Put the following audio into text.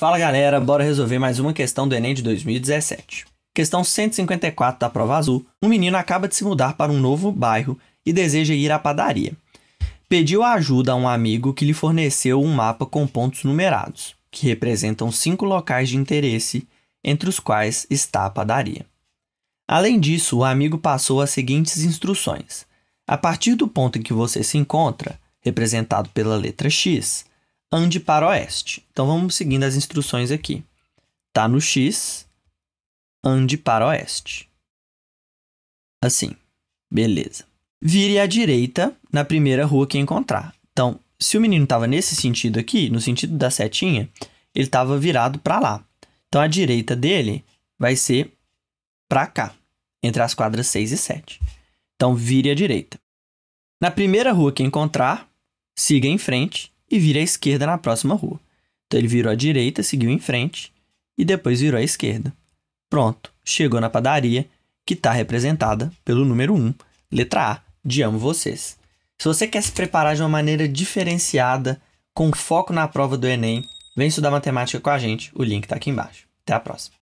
Fala galera, bora resolver mais uma questão do Enem de 2017. Questão 154 da prova azul. Um menino acaba de se mudar para um novo bairro e deseja ir à padaria. Pediu ajuda a um amigo que lhe forneceu um mapa com pontos numerados, que representam cinco locais de interesse, entre os quais está a padaria. Além disso, o amigo passou as seguintes instruções. A partir do ponto em que você se encontra, representado pela letra X, ande para oeste. Então vamos seguindo as instruções aqui. Tá no X, ande para oeste. Assim. Beleza. Vire à direita na primeira rua que encontrar. Então, se o menino estava nesse sentido aqui, no sentido da setinha, ele estava virado para lá. Então, a direita dele vai ser para cá, entre as quadras 6 e 7. Então, vire à direita. Na primeira rua que encontrar, siga em frente e vira à esquerda na próxima rua. Então ele virou à direita, seguiu em frente e depois virou à esquerda. Pronto, chegou na padaria que está representada pelo número 1, letra A, de Amo Vocês. Se você quer se preparar de uma maneira diferenciada, com foco na prova do Enem, vem estudar matemática com a gente, o link está aqui embaixo. Até a próxima.